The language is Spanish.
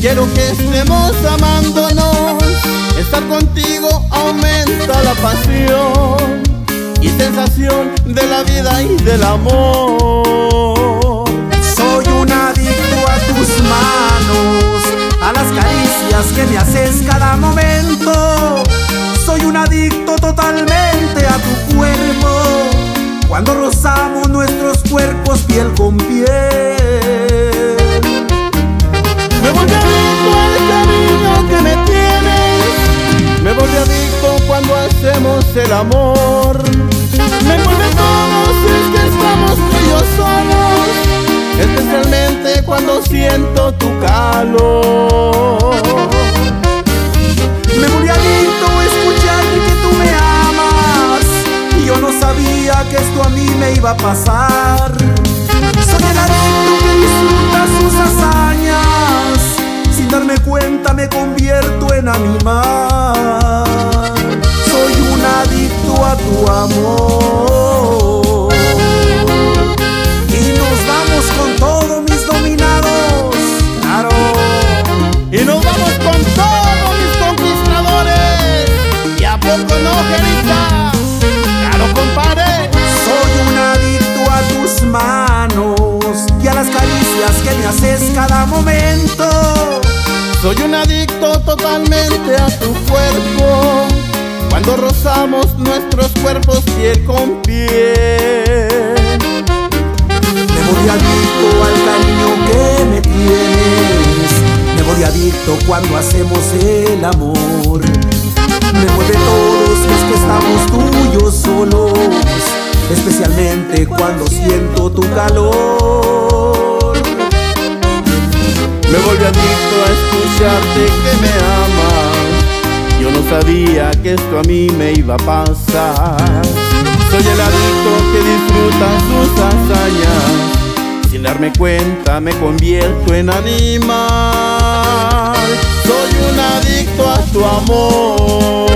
Quiero que estemos amándonos. Estar contigo aumenta la pasión y sensación de la vida y del amor. Soy un adicto a tus manos, a las caricias que me haces cada momento. Soy un adicto totalmente a tu cuerpo, cuando rozamos nuestros cuerpos piel con piel. Hacemos el amor. Me envuelve todo si es que estamos tú y yo solos. Especialmente cuando siento tu calor. Me volví adicto a escuchar que tú me amas Y yo no sabía que esto a mí me iba a pasar Soy el adicto que disfruta sus hazañas Sin darme cuenta me convierto en animal un adicto a tu amor Y nos vamos con todo mis dominados Claro Y nos vamos con todos mis conquistadores. ¿Y a poco no, Jerita? Claro, compadre. Soy un adicto a tus manos y a las caricias que me haces cada momento. Soy un adicto totalmente a tu cuerpo. Cuando rozamos nuestros cuerpos piel con piel. Me voy adicto al cariño que me tienes. Me voy adicto cuando hacemos el amor. Me mueve todos los que estamos tuyos solos. Especialmente cuando siento tu calor. Me volví adicto a sabía que esto a mí me iba a pasar. Soy el adicto que disfruta sus hazañas. Sin darme cuenta me convierto en animal. Soy un adicto a tu amor.